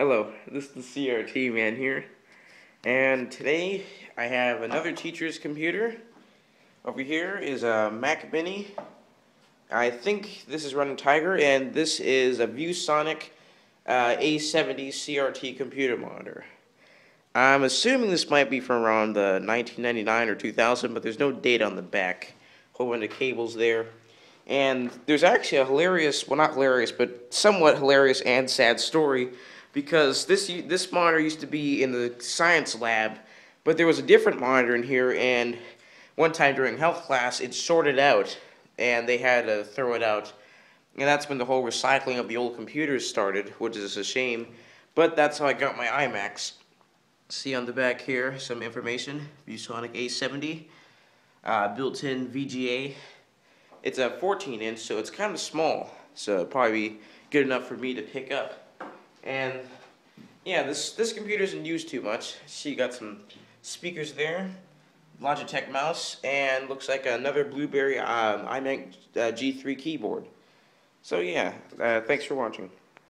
Hello, this is the CRT man here, and today I have another teacher's computer. Over here is a Mac Mini. I think this is running Tiger, and this is a ViewSonic uh, A70 CRT computer monitor. I'm assuming this might be from around the 1999 or 2000, but there's no date on the back. Whole bunch of cables there. And there's actually a hilarious, well not hilarious, but somewhat hilarious and sad story because this this monitor used to be in the science lab, but there was a different monitor in here and one time during health class it sorted out and they had to throw it out. And that's when the whole recycling of the old computers started, which is a shame. But that's how I got my iMacs. See on the back here some information. ViewSonic A70, uh, built-in VGA. It's a 14 inch, so it's kind of small. So probably good enough for me to pick up. And yeah, this this computer isn't used too much. She got some speakers there, Logitech mouse, and looks like another Blueberry um, iMac uh, G3 keyboard. So yeah, uh, thanks for watching.